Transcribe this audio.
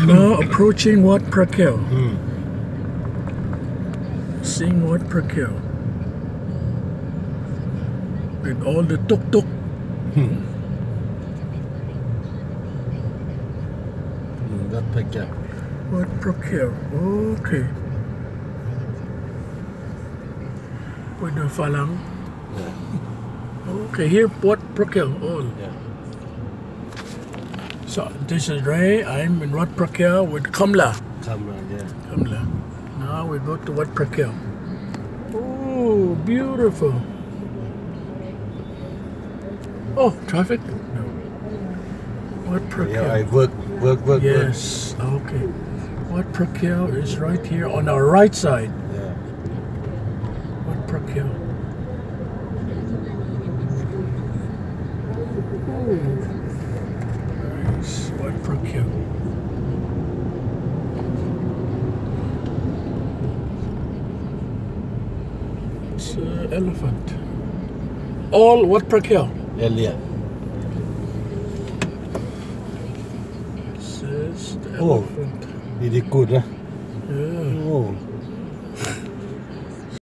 now approaching Wat Phra Kaew. Mm. Seeing Wat Phra Kaew. With all the tuk tuk. Mm. Wat Phra Kaew. Wat Phra Kaew. Okay. With the Falang. Yeah. Okay, here Wat Phra Kaew. All. Yeah. So this is Rey. I'm in Wat Phra Kaew with Kamla. Camera, yeah. Kamla. Now we go to Wat Phra Kaew. Oh, beautiful. Oh, traffic? No. Wat Phra Kaew. Yeah, I work, work, work, Yes, okay. Wat Phra Kaew is right here on our right side. work. Yeah. Wat Phra Kaew. Nice. Wat Phra Kaew. It's an elephant. All Wat Phra Kaew. Earlier. Says the Oh. elephant. Really good, huh? Yeah. Oh.